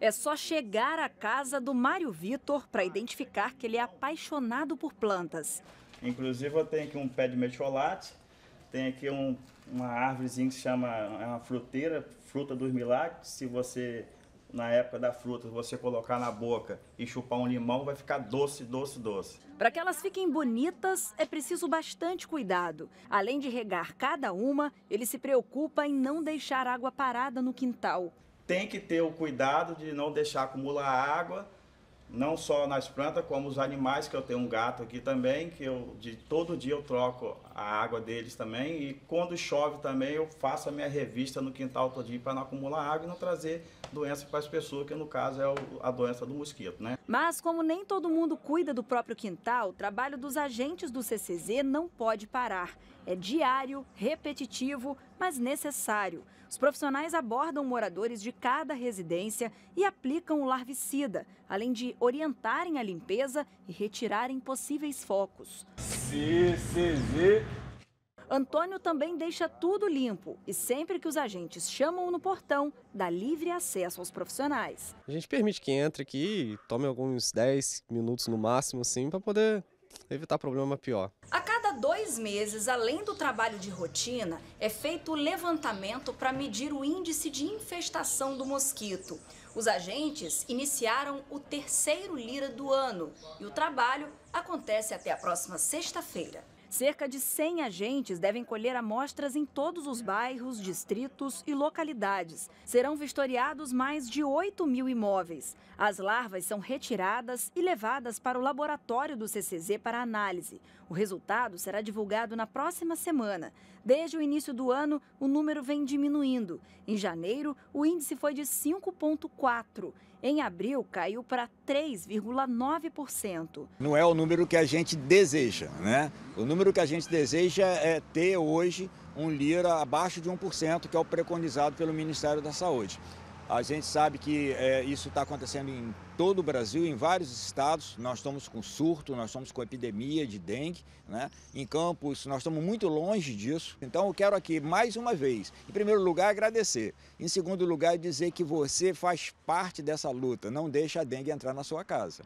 É só chegar à casa do Mário Vitor para identificar que ele é apaixonado por plantas. Inclusive eu tenho aqui um pé de metiolate, tem aqui um, uma árvorezinha que se chama é uma fruteira, fruta dos milagres. Se você, na época da fruta, você colocar na boca e chupar um limão, vai ficar doce, doce, doce. Para que elas fiquem bonitas, é preciso bastante cuidado. Além de regar cada uma, ele se preocupa em não deixar água parada no quintal tem que ter o cuidado de não deixar acumular água, não só nas plantas, como os animais, que eu tenho um gato aqui também, que eu de todo dia eu troco a água deles também. E quando chove também, eu faço a minha revista no quintal todinho para não acumular água e não trazer doença para as pessoas, que no caso é a doença do mosquito, né? Mas como nem todo mundo cuida do próprio quintal, o trabalho dos agentes do CCZ não pode parar. É diário, repetitivo, mas necessário. Os profissionais abordam moradores de cada residência e aplicam o larvicida, além de orientarem a limpeza e retirarem possíveis focos. CCZ Antônio também deixa tudo limpo e sempre que os agentes chamam no portão, dá livre acesso aos profissionais. A gente permite que entre aqui e tome alguns 10 minutos no máximo, assim, para poder evitar problema pior. A dois meses, além do trabalho de rotina, é feito o levantamento para medir o índice de infestação do mosquito. Os agentes iniciaram o terceiro lira do ano e o trabalho acontece até a próxima sexta-feira. Cerca de 100 agentes devem colher amostras em todos os bairros, distritos e localidades. Serão vistoriados mais de 8 mil imóveis. As larvas são retiradas e levadas para o laboratório do CCZ para análise. O resultado será divulgado na próxima semana. Desde o início do ano, o número vem diminuindo. Em janeiro, o índice foi de 5,4 em abril, caiu para 3,9%. Não é o número que a gente deseja, né? O número que a gente deseja é ter hoje um lira abaixo de 1%, que é o preconizado pelo Ministério da Saúde. A gente sabe que é, isso está acontecendo em todo o Brasil, em vários estados. Nós estamos com surto, nós estamos com epidemia de dengue. Né? Em Campos, nós estamos muito longe disso. Então, eu quero aqui, mais uma vez, em primeiro lugar, agradecer. Em segundo lugar, dizer que você faz parte dessa luta. Não deixa a dengue entrar na sua casa.